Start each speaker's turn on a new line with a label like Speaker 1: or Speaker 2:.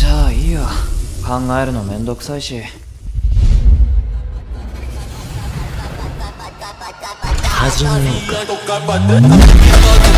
Speaker 1: じゃあいいよ考えるのめんどくさいし。
Speaker 2: 始めようか。